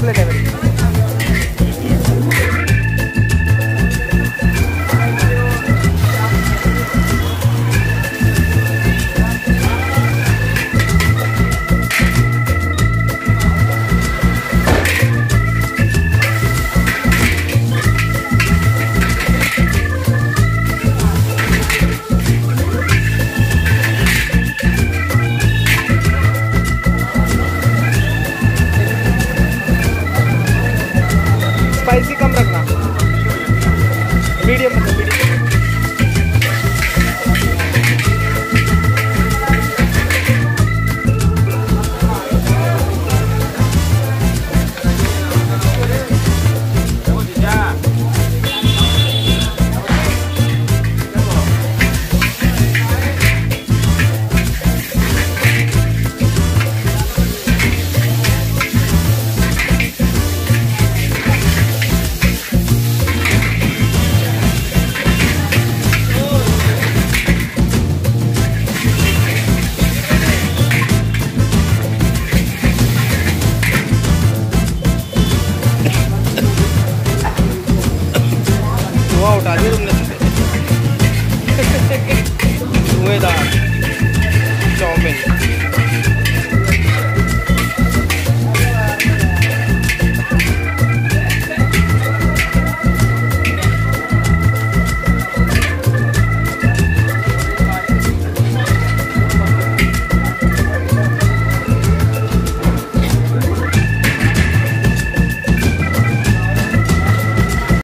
Complete धुएंदार chowmein